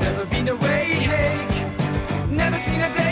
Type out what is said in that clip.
Never been away, hey. never seen a day.